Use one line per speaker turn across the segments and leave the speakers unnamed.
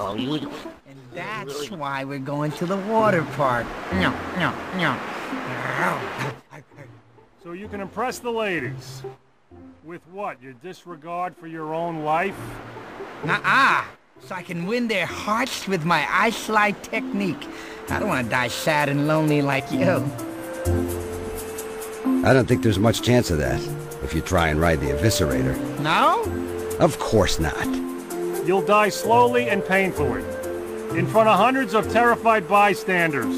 Oh, you...
And that's why we're going to the water park. No, no, no.
So you can impress the ladies. With what? Your disregard for your own life?
Nuh-uh. So I can win their hearts with my ice slide technique. I don't want to die sad and lonely like you.
I don't think there's much chance of that, if you try and ride the Eviscerator.
No?
Of course not.
You'll die slowly and painfully. In front of hundreds of terrified bystanders.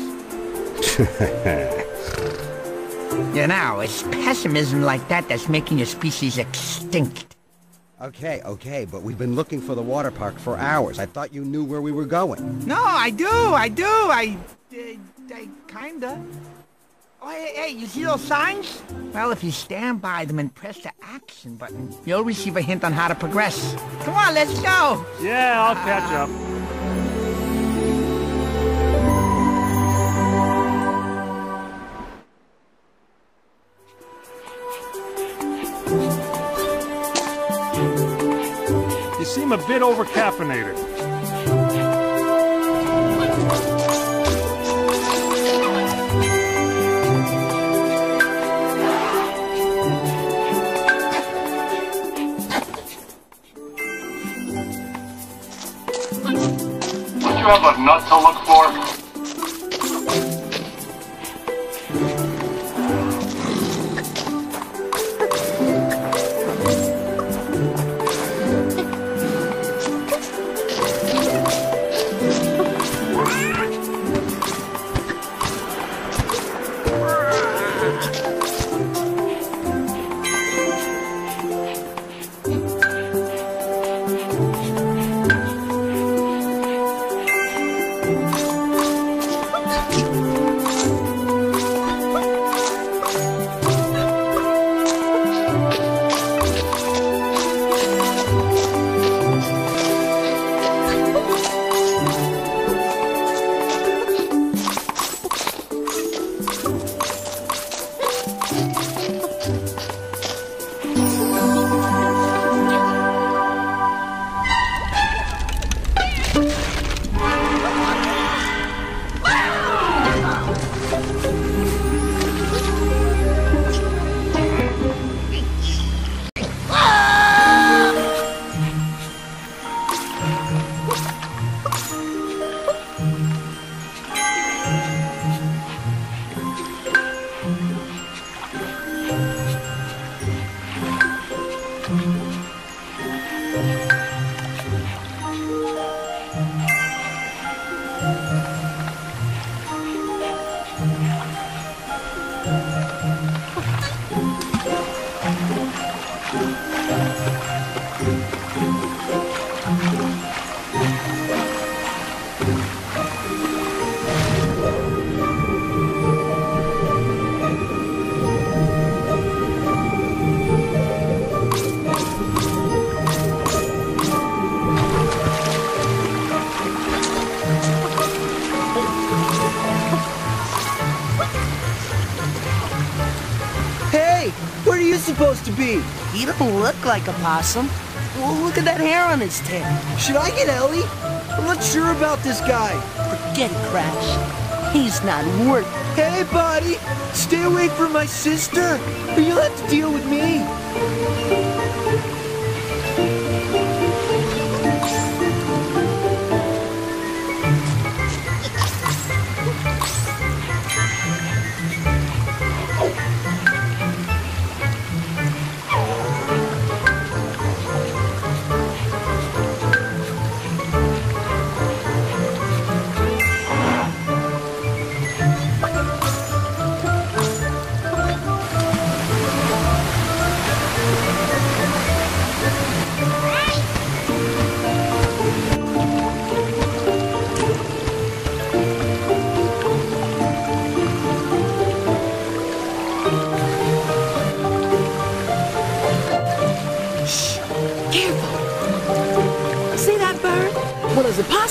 You know, it's pessimism like that that's making your species extinct.
Okay, okay, but we've been looking for the water park for hours. I thought you knew where we were going.
No, I do, I do, I... I, I kinda. Oh, hey, hey, you see those signs? Well, if you stand by them and press the action button, you'll receive a hint on how to progress. Come on, let's go!
Yeah, I'll catch up. You seem a bit overcaffeinated.
You have a nut to look for?
Hey,
He don't look like a possum. Well, look at that hair on his tail.
Should I get Ellie? I'm not sure about this guy.
Forget it, Crash. He's not worth it.
Hey, buddy, stay away from my sister, or you'll have to deal with me.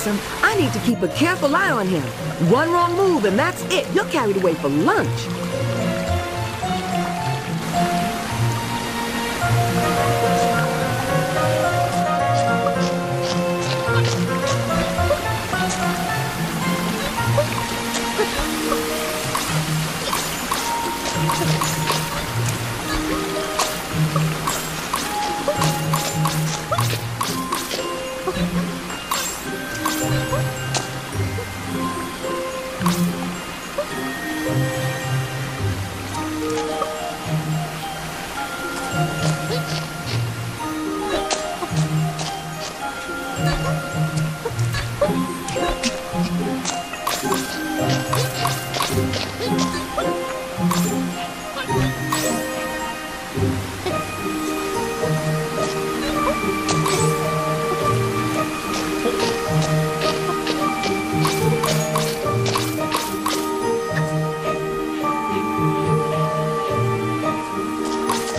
him, I need to keep a careful eye on him. One wrong move and that's it. You're carried away for lunch.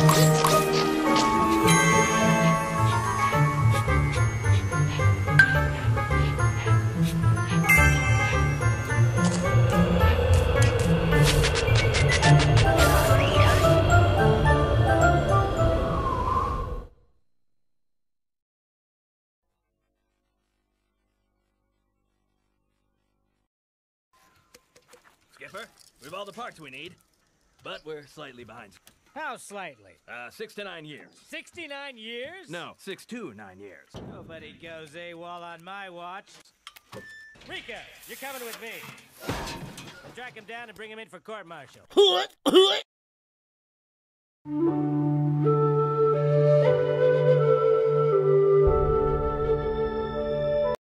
Skipper, we've all the parts we need, but we're slightly behind.
How slightly?
Uh, six to nine years.
69 years?
No, six to nine years.
Nobody goes AWOL on my watch. Rico, you're coming with me. Track him down and bring him in for court martial.